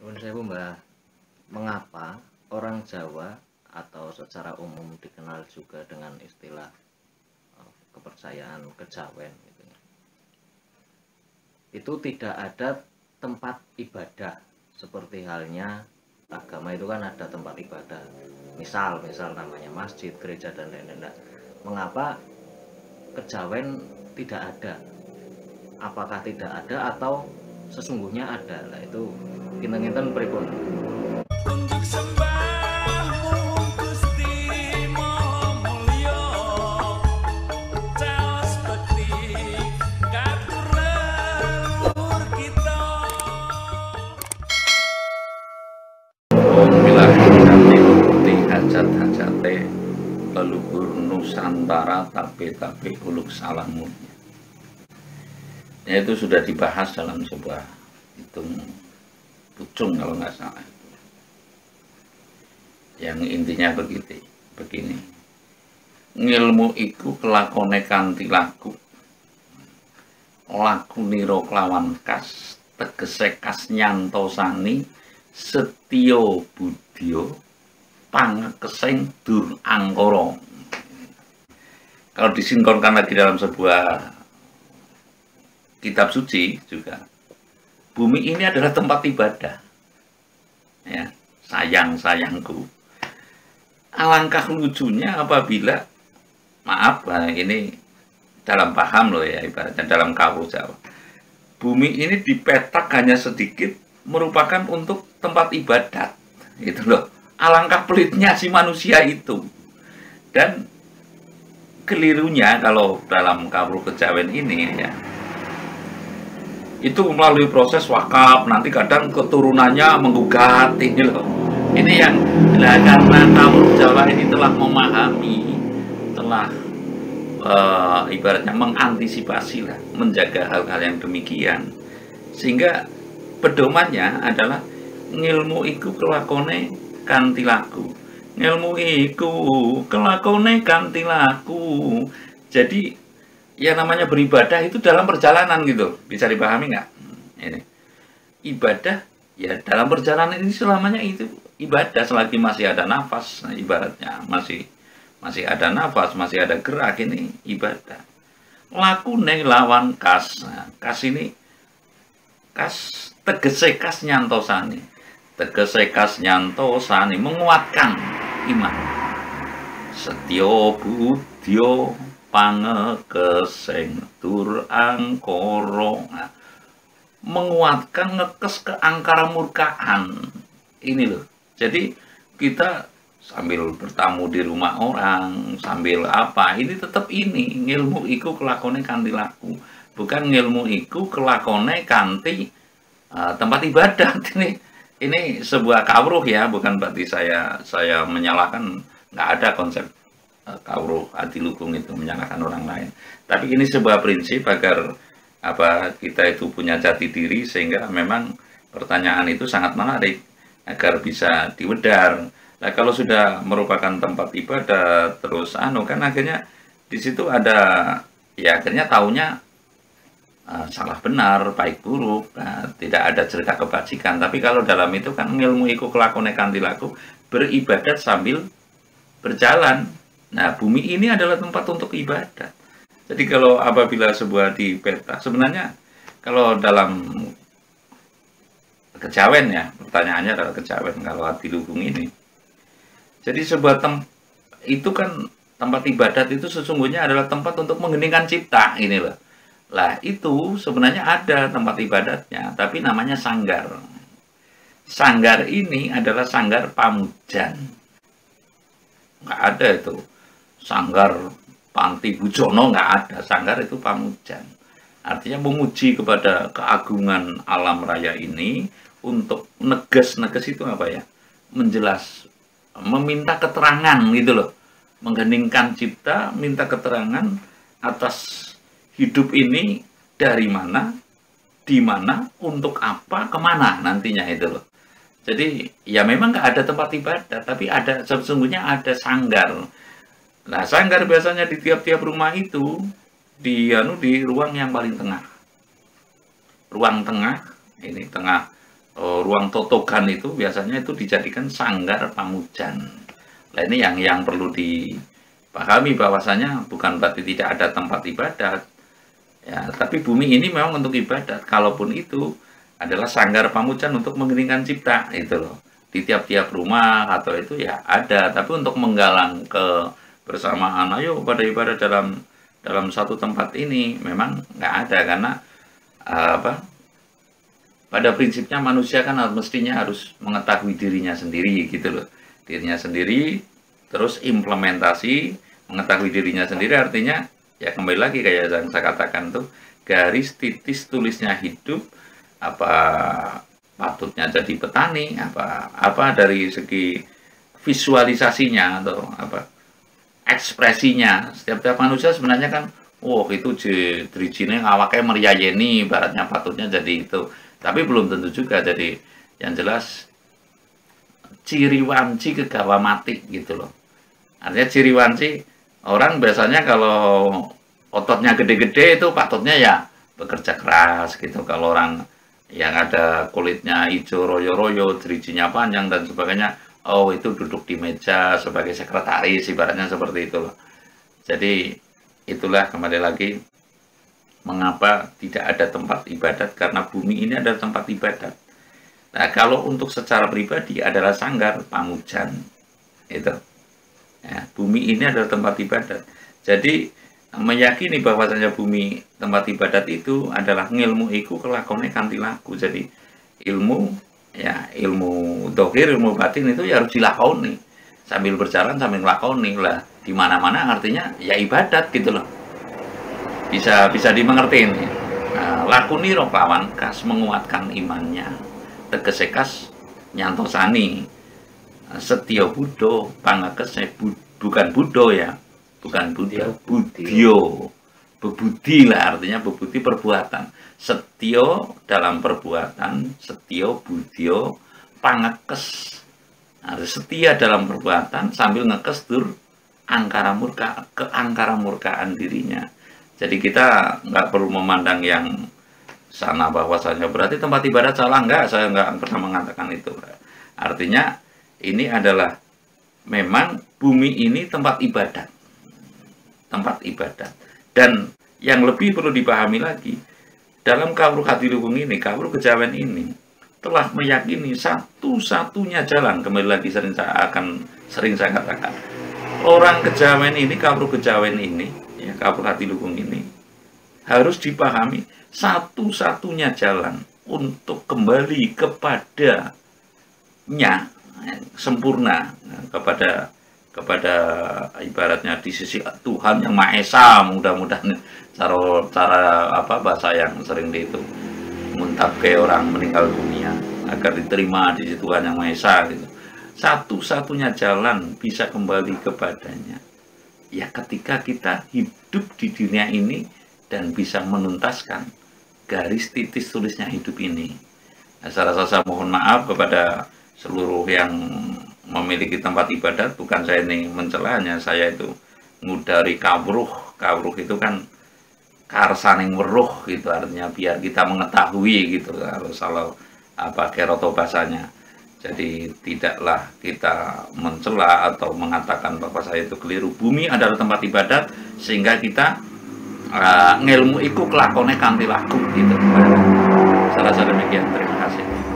Menurut saya Mbak, mengapa orang Jawa atau secara umum dikenal juga dengan istilah eh, kepercayaan kejawen gitu ya. Itu tidak ada tempat ibadah seperti halnya agama itu kan ada tempat ibadah. Misal, misal namanya masjid, gereja dan lain-lain. Nah, Mengapa kejawen tidak ada? Apakah tidak ada atau sesungguhnya ada? Lah itu kinten-kinten pripun? Untuk sembahmu Gusti Maha Mulya Caos bekti katur leluhur kita hajat-hajate Nusantara tapi-tapi uluk salamunya. Ya, itu sudah dibahas dalam sebuah hitung pucung kalau nggak salah. Yang intinya begitu, begini. Ngilmu iku kelakone kanthi laku. Laku niro kelawan kas, tegese kas nyantosani setio budyo pangekesing dur angkara. Kalau disinkronkan lagi dalam sebuah kitab suci juga, bumi ini adalah tempat ibadah. Ya, sayang sayangku. Alangkah lucunya apabila maaf nah ini dalam paham loh ya ibaratnya dalam kawul Jawa. Bumi ini dipetak hanya sedikit merupakan untuk tempat ibadat gitu loh alangkah pelitnya si manusia itu dan kelirunya kalau dalam kabur kejawen ini ya itu melalui proses wakaf nanti kadang keturunannya menggugat ini loh. Ini yang nah, karena kabur Jawa ini telah memahami telah eh, ibaratnya mengantisipasi lah menjaga hal-hal yang demikian. Sehingga pedomannya adalah ngilmu iku kelakone kanthi laku. Ngilmu iku kelakone kanthi laku. Jadi ya namanya beribadah itu dalam perjalanan gitu. Bisa dipahami nggak? Ini. Ibadah ya dalam perjalanan ini selamanya itu ibadah. Selagi masih ada nafas nah, ibaratnya masih masih ada nafas masih ada gerak ini ibadah. Laku lawan kas. Nah, kas ini kas tegese kas nyantosani. Tegese kas nyantosani menguatkan iman. Setyo budyo pangekeseng tur angkoro. Nah, menguatkan ngekes ke angkara murkaan. Ini loh. Jadi kita sambil bertamu di rumah orang sambil apa ini tetap ini. Ngilmu iku kelakone kanti laku. Bukan ngilmu iku kelakone kanti uh, tempat ibadah. Ini ini sebuah kawruh ya bukan berarti saya saya menyalahkan. Nggak ada konsep uh, kawruh adilugung itu menyalahkan orang lain tapi ini sebuah prinsip agar apa kita itu punya jati diri sehingga memang pertanyaan itu sangat menarik agar bisa diwedar nah kalau sudah merupakan tempat ibadah terus anu kan akhirnya di situ ada ya akhirnya taunya uh, salah benar, baik buruk, nah, tidak ada cerita kebajikan. Tapi kalau dalam itu kan ilmu iku kelakone kanthi laku beribadat sambil berjalan. Nah, bumi ini adalah tempat untuk ibadat. Jadi kalau apabila sebuah di peta, sebenarnya kalau dalam kejawen ya, pertanyaannya adalah kejawen kalau hati lubung ini. Jadi sebuah tem itu kan tempat ibadat itu sesungguhnya adalah tempat untuk mengheningkan cipta ini loh. Lah itu sebenarnya ada tempat ibadatnya, tapi namanya sanggar. Sanggar ini adalah sanggar pamujan. Nggak ada itu. Sanggar Panti Bujono nggak ada. Sanggar itu pamujan. Artinya memuji kepada keagungan alam raya ini untuk neges-neges itu apa ya? Menjelas, meminta keterangan gitu loh. Mengheningkan cipta, minta keterangan atas hidup ini dari mana, di mana, untuk apa, ke mana nantinya itu loh. Jadi ya memang nggak ada tempat ibadah, tapi ada sesungguhnya ada sanggar. Nah sanggar biasanya di tiap-tiap rumah itu di anu di ruang yang paling tengah. Ruang tengah ini tengah eh, ruang totogan itu biasanya itu dijadikan sanggar pamujan. Nah ini yang yang perlu dipahami bahwasanya bukan berarti tidak ada tempat ibadat, ya tapi bumi ini memang untuk ibadat. Kalaupun itu adalah sanggar pamujan untuk mengeringkan cipta itu loh di tiap-tiap rumah atau itu ya ada tapi untuk menggalang ke bersamaan ayo pada ibadah dalam dalam satu tempat ini. Memang nggak ada karena eh, apa pada prinsipnya manusia kan mestinya harus mengetahui dirinya sendiri gitu loh. Dirinya sendiri terus implementasi mengetahui dirinya sendiri artinya ya kembali lagi kayak yang saya katakan tuh garis titis tulisnya hidup apa patutnya jadi petani apa apa dari segi visualisasinya atau apa ekspresinya. Setiap tiap manusia sebenarnya kan oh itu drijine awaknya meriayeni ibaratnya patutnya jadi itu. Tapi belum tentu juga. Jadi yang jelas ciri wanci kegawa mati gitu loh. Artinya ciri wanci orang biasanya kalau ototnya gede-gede itu patutnya ya bekerja keras gitu. Kalau orang yang ada kulitnya hijau royo-royo, drijinya panjang dan sebagainya. Oh, itu duduk di meja sebagai sekretaris, ibaratnya seperti itu loh. Jadi, itulah kembali lagi mengapa tidak ada tempat ibadat karena bumi ini adalah tempat ibadat. Nah, kalau untuk secara pribadi adalah sanggar pamujan. Itu. Ya, bumi ini adalah tempat ibadat. Jadi, meyakini bahwasanya bumi tempat ibadat itu adalah ngilmu iku kelakone kanthi laku. Jadi ilmu ya ilmu dohir, ilmu batin itu ya harus dilakoni. Sambil berjalan sambil lakoni lah di mana-mana artinya ya ibadat gitu loh. Bisa bisa dimengerti ini. Nah, lakuni rokawan kas menguatkan imannya. Tegese kas nyantosani. Setio budo pangakese bu- bukan budo ya. Bukan Buddha, Budio. Bebudi lah artinya bebudi perbuatan. Setio dalam perbuatan, setio budio pangekes. Nah, setia dalam perbuatan sambil ngekes dur angkara murka ke angkara murkaan dirinya. Jadi kita nggak perlu memandang yang sana bahwasanya berarti tempat ibadat salah nggak saya nggak pernah mengatakan itu artinya ini adalah memang bumi ini tempat ibadat tempat ibadat. Dan yang lebih perlu dipahami lagi, dalam kawruh hadiluhung ini, kawruh kejawen ini, telah meyakini satu-satunya jalan, kembali lagi sering saya akan sering saya katakan, orang kejawen ini, kawruh kejawen ini, ya kawruh hadiluhung ini, harus dipahami satu-satunya jalan untuk kembali kepadanya sempurna kepada kepada ibaratnya di sisi Tuhan yang Maha Esa mudah-mudahan cara cara apa bahasa yang sering di itu ke orang meninggal dunia agar diterima di sisi Tuhan yang Maha Esa gitu. Satu-satunya jalan bisa kembali kepadanya ya ketika kita hidup di dunia ini dan bisa menuntaskan garis titis tulisnya hidup ini. Nah, saya rasa saya mohon maaf kepada seluruh yang memiliki tempat ibadat bukan saya ini mencelanya saya itu ngudari kawruh. Kawruh itu kan karsaning weruh gitu artinya biar kita mengetahui gitu kalau kalau apa keroto bahasanya. Jadi tidaklah kita mencela atau mengatakan bahwa saya itu keliru. Bumi adalah tempat ibadat sehingga kita uh, ngilmu iku kelakone kanthi laku gitu. Saya rasa demikian. Terima kasih